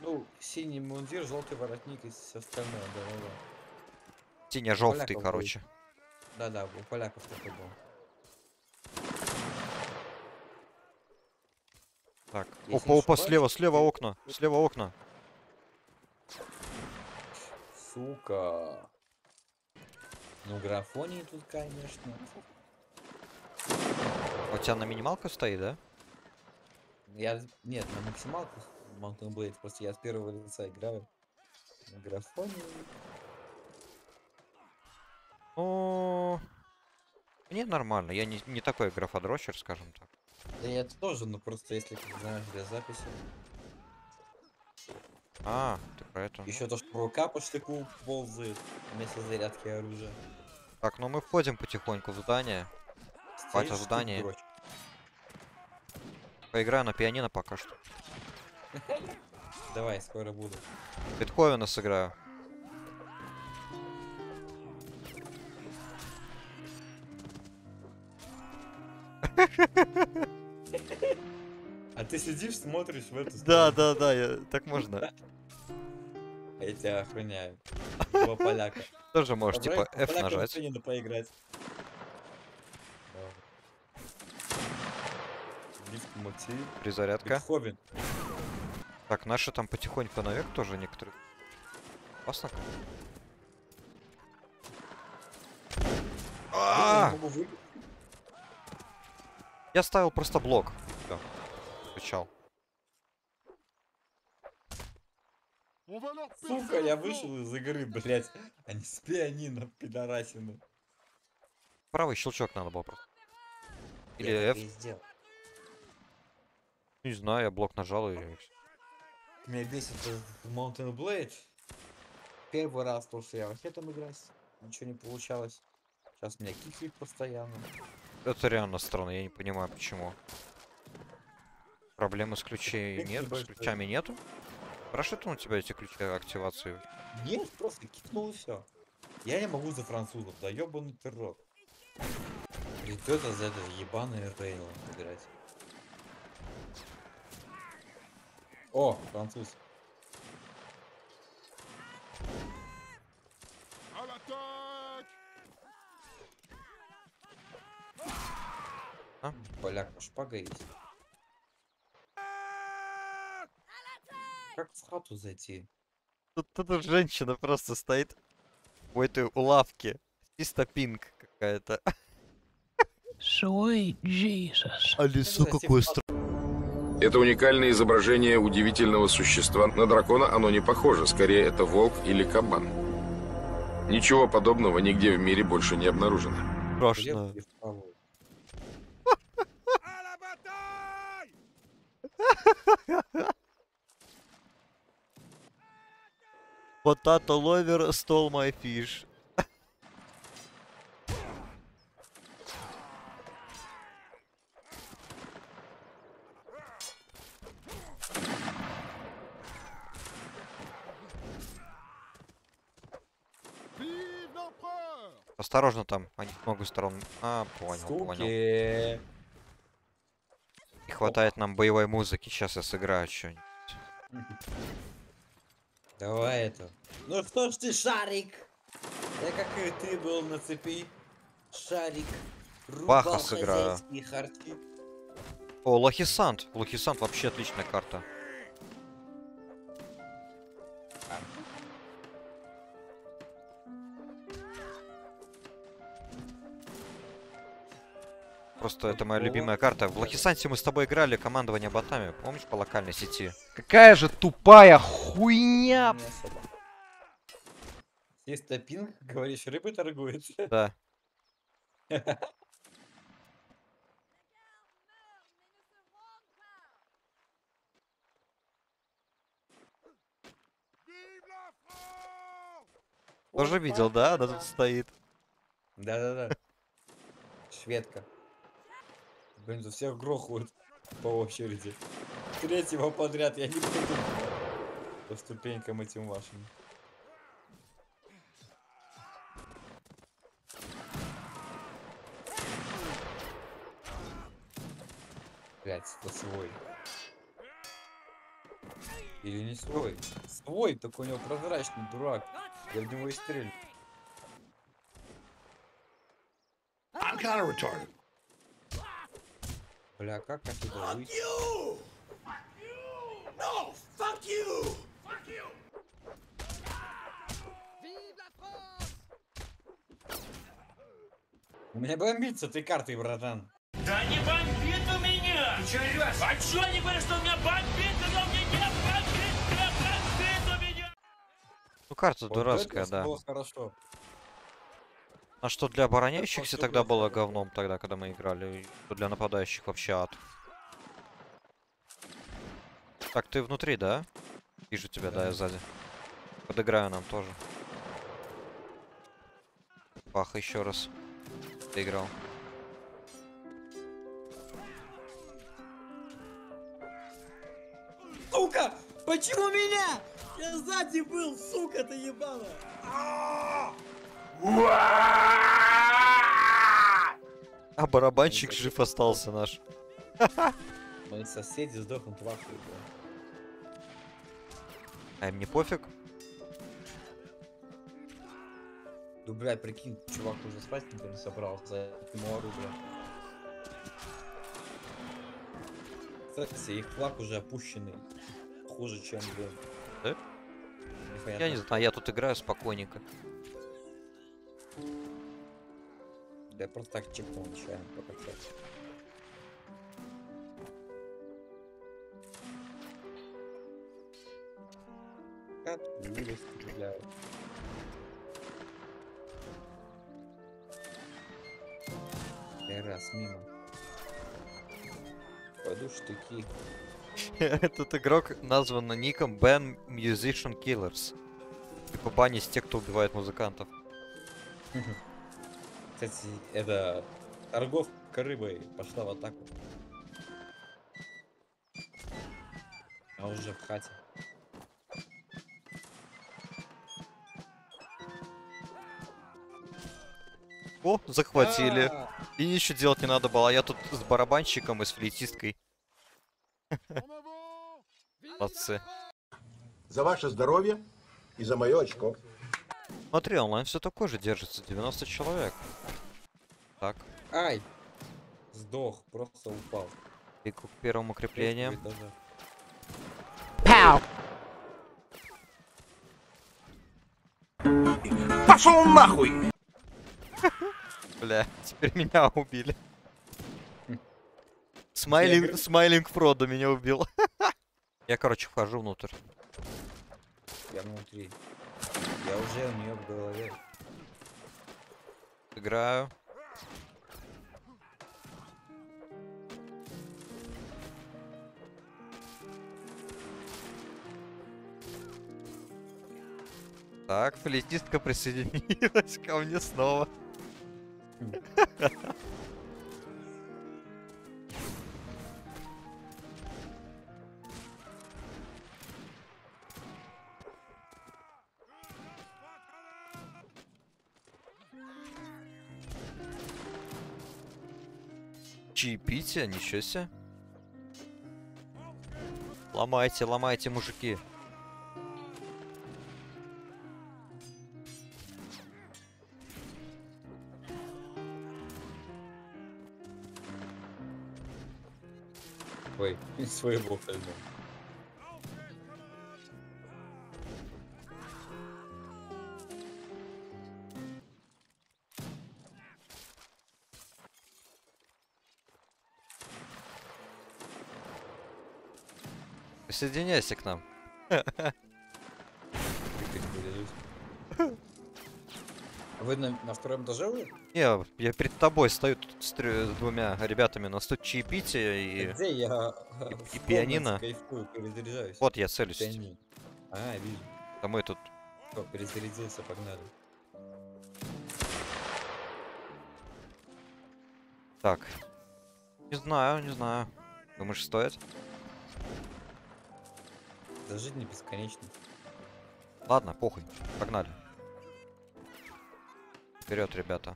Ну, синий мундир, желтый воротник и все остальное, да, да, да. Поляков короче. Да-да, у поляков такой был. Так. Опа, опа, слева, слева окна. Слева окна. Сука. Ну, графоний тут, конечно. У тебя на минималка стоит, да? Я, нет, на максималках Mountain Blade, просто я с первого лица играю. На графоне. О, Мне нормально. Я не, не такой графодрочер, скажем так. Да я тоже, но просто если ты знаешь для записи. А, ты про это. Еще то, что рука по штыку ползает вместо зарядки оружия. Так, ну мы входим потихоньку в здание. Хватит Стоишь, здание. Поиграю на пианино пока что. Давай, скоро буду. Бетховена сыграю. А ты сидишь, смотришь в эту Да, сторону. да, да, я... так можно. А я тебя охраняю. Два поляка. Тоже можешь, типа, F нажать. пианино поиграть. Давай. Лифт мотив. Призарядка. Бетховен. Так, наши там потихоньку наверх тоже некоторые. Опасно. А! выбить. Я ставил просто блок. Всё. Включал. Сука, я вышел из игры, блять. А не с пианино, пидорасины. Правый щелчок надо было просто. Или F. Не знаю, я блок нажал и... Меня бесит в Mountain Blade. Первый раз, то, что я там играть, ничего не получалось. Сейчас меня кикает постоянно. Это реально странно, я не понимаю почему. Проблемы с ключей нет, с ключами нету? Хорошо, у тебя эти ключи активации. Нет, просто кикнул и все. Я не могу за французов, да ебаный ты рот. Придется за этот ебаный Рейл играть. О, француз. Поляк, ну шпага есть. Как в хату зайти? Тут, тут женщина просто стоит у этой у лавки. Чисто пинг какая-то. Sweet Jesus. А лицо какое Это уникальное изображение удивительного существа. На дракона оно не похоже, скорее это волк или кабан. Ничего подобного нигде в мире больше не обнаружено. Страшно. Potato lover stole my fish. Осторожно там, они с много сторон. А, понял, понял. Суки. Не хватает нам боевой музыки. Сейчас я сыграю что-нибудь. Давай это. Ну что ж ты, шарик? Я как и ты был на цепи. Шарик. Баха сыграю. О, Лохисант. Лохисант вообще отличная карта. Просто это моя любимая карта. В Лохисанте мы с тобой играли командование ботами. Помнишь по локальной сети? Какая же тупая хуйня! Есть топинг, говоришь, рыбы торгует. Да. Тоже видел, да? Она тут стоит. Да-да-да. Шведка. Блин, за всех грохают по очереди. Третьего подряд я не буду по ступенькам этим вашим. Блять, это свой. Или не свой? Свой, только у него прозрачный дурак. Я в него и стрелю. I'm kind of retarded. Бля, как отсюда выйти? No, fuck you! У меня бомбит с этой картой, братан. Да не бомбит у меня! Ты чё орёшь? А чё не говоришь, что у меня бомбит, когда у меня не бомбит, не бомбит у меня? Ну, карта Вот дурацкая, это да. было хорошо. А что для обороняющихся тогда было говном тогда, когда мы играли? Для нападающих вообще ад. Так, ты внутри, да? Вижу тебя, да, я Да. сзади. Подыграю нам тоже. Паха еще раз. Доиграл. Сука! Почему меня? Я сзади был, сука ты А барабанщик жив остался наш. Мои соседи сдохнут в ахуе. А им не пофиг? Ну, блядь, прикинь, чувак уже спать никто не собрался, ему ору, бля. Кстати, их флаг уже опущенный. Хуже, чем, блин. Да? Непонятно. Я не знаю, я тут играю спокойненько. Да я просто так чекнул нечаянно, покачать. Как пули стреляют. Я раз мимо. Пойду штыки. Этот игрок назван ником Ben Musician Killers. Типа банить тех, кто убивает музыкантов. Кстати, это торговка рыбой пошла в атаку. А уже в хате. О, захватили. А, И ничего делать не надо было, а я тут с барабанщиком и с флейтисткой. Молодцы. За ваше здоровье и за мое очко. Смотри, онлайн все такой же держится, 90 человек. Так, Ай! Сдох, просто упал. иду к первому укреплению. Этажа. Пошел нахуй! Бля, теперь меня убили. Смайлинг, смайлинг Фродо меня убил. Я, короче, вхожу внутрь. Я внутри. Я уже у нее в голове. Играю. Так, флейтистка присоединилась ко мне снова. Чаепитие? Ничего себе. Ломайте, ломайте, мужики. Ой, своего пойму. Присоединяйся к нам. Вы на, на втором этаже вы? Не, я перед тобой стою тут с, трё- двумя ребятами, у нас тут чаепитие и... Где я? и пианино. Кайфую, перезаряжаюсь. Вот я целюсь. Пианино. А, вижу. А мы тут... Всё, перезарядился, погнали. Так. Не знаю, не знаю. Думаешь, стоит? Да жизнь не бесконечна. Ладно, похуй. Погнали. Вперед, ребята.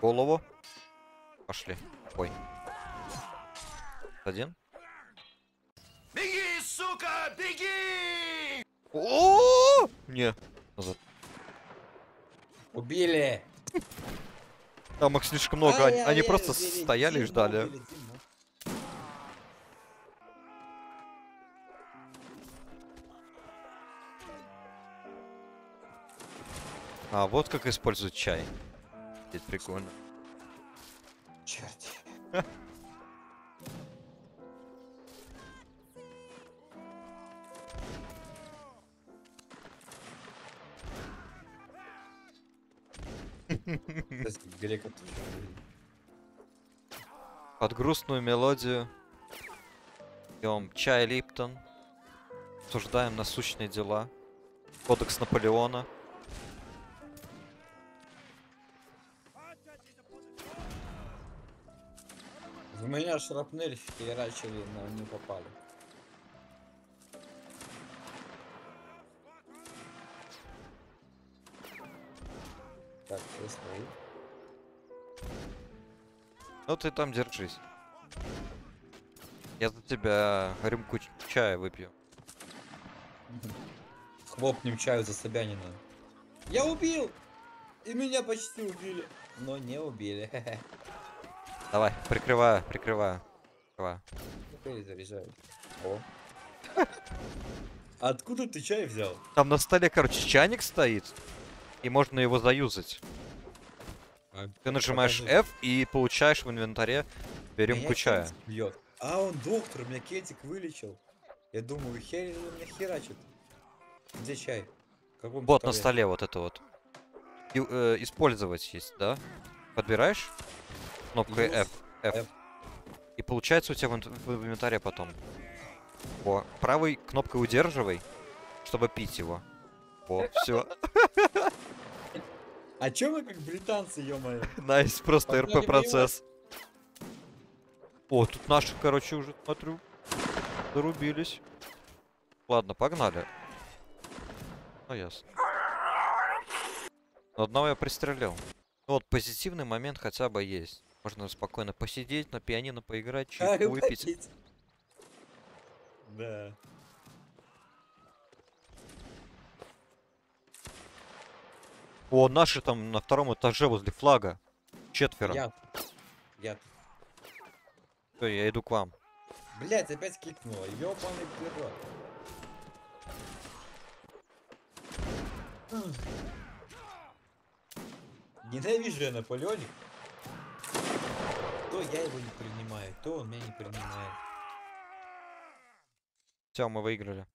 Голову. Пошли. Ой. Один. Беги, сука! Беги! О! Не. Назад. Убили! Там их слишком много. Они, просто убили, стояли и ждали. А, вот как используют чай. Это прикольно. Черт. Грека. Под грустную мелодию пьем чай Липтон. Обсуждаем насущные дела. Кодекс Наполеона. В меня шрапнель херачили, но не попали. Так, все свои. Ну ты там держись. Я за тебя рюмку чая выпью. Хлопнем чаю за Собянина. Я убил! И меня почти убили. Но не убили. Давай, прикрываю, прикрываю. прикрываю. О. Откуда ты чай взял? Там на столе, короче, чайник стоит. И можно его заюзать. А, Ты нажимаешь покажи. F и получаешь в инвентаре рюмку чая. Бьет. А он доктор, меня Кентик вылечил. Я думаю, хер он меня херачит. Где чай? В каком Вот на столе? столе вот это вот. И, э, использовать есть, да? Подбираешь кнопкой F, F. И получается у тебя в в инвентаре потом. О, правой кнопкой удерживай, чтобы пить его. О, все. А чё мы как британцы, ё-моё? Nice, просто РП процесс. О, тут наши, короче, уже смотрю. Зарубились. Ладно, погнали. Ну, ясно. Но одного я пристрелил. Ну, вот позитивный момент хотя бы есть. Можно спокойно посидеть, на пианино поиграть, чайку выпить. Попить. Да. О, наши там на втором этаже возле флага. Четверо. Я. Я. Всё, я иду к вам. Блять, опять кикнула. Ёбаный пирог. Ненавижу я Наполеоник. Я его не принимаю, то он меня не принимает. Все, мы выиграли.